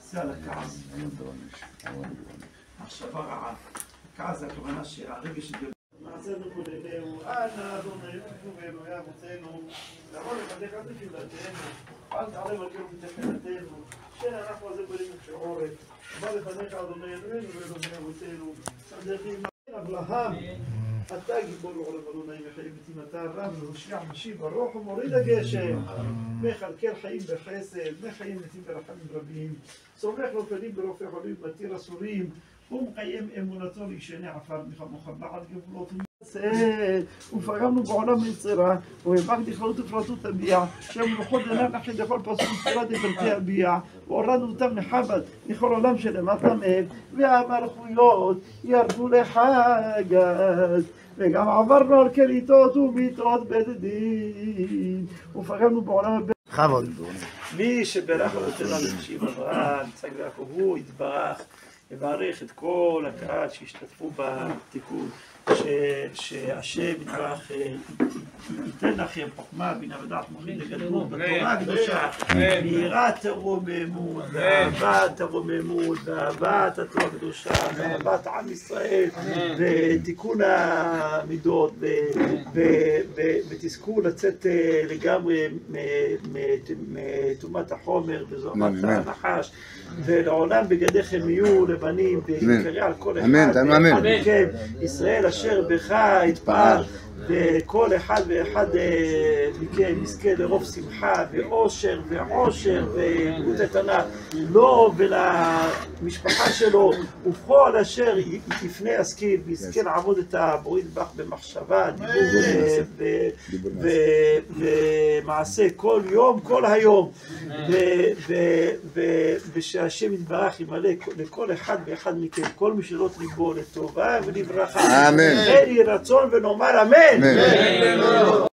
זה על הכעס. מחשבה רעה. כעס זה הכוונה שהרגש של מעשינו כבודתנו, אנא אדוני אלוהי אבותינו, לבוא לבדך עד נקודתנו, אל תעלה מלכנו בתקנתנו, שאין אנחנו הזה את שעורת, בא לפניך אדוני אלוהינו אבותינו, אברהם, אתה גיבור לעולם אדוני מחיים מתים אתה רב והושיע משיב הרוח ומוריד הגשם, מכלכל חיים בחסד, מחיים מתים ברחמים רבים, סומך לו פנים ברופא חולים, מתיר אסורים. הוא אמונתו לישני עפר מחמוך בעד גבולות ופגמנו בעולם יצירה והבק דכלות ופרטות הביע שם לוחות דנן אחי לכל פסוק ספירה דפרטי הביע והורדנו אותם מחב"ד מכל עולם שלמטה מהם. והמלכויות ירדו לחגת וגם עברנו על קליטות ומיטות בית דין. ופגמנו בעולם הבא. בכבוד. מי שברך אבותינו על אנשים אברהם, ויעקב, הוא יתברך, יברך את כל הקהל שהשתתפו בתיקון, שהשם יתברך ייתן לכם חוכמה, בינה ודעת מוחין לגדלות בתורה הקדושה, מיראת הרוממות, ואהבת הרוממות, ואהבת התורה הקדושה, ואהבת עם ישראל, ותיקון המידות, ותזכו לצאת אה, לגמרי מטומאת החומר וזוהמת. הנחש, ולעולם בגדיכם יהיו לבנים, ויקרא על כל אחד. אמן, אמן. ישראל אשר בך יתפאר, וכל אחד ואחד אה, מכם יזכה לרוב שמחה ואושר ועושר ובריאות איתנה. לו ולמשפחה שלו ובכל אשר יפנה ישכיל ויזכה לעבוד את הבורית בך במחשבה, דיבור ומעשה כל יום, כל היום. ו- ו- ו- ושהשם יתברך ימלא לכל אחד ואחד מכם כל משאלות ליבו לטובה ולברכה. אמן. כן יהי רצון ונאמר אמן. אמן.